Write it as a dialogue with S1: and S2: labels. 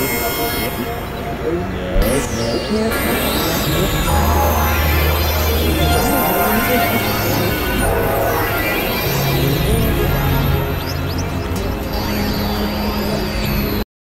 S1: Yes.
S2: yes.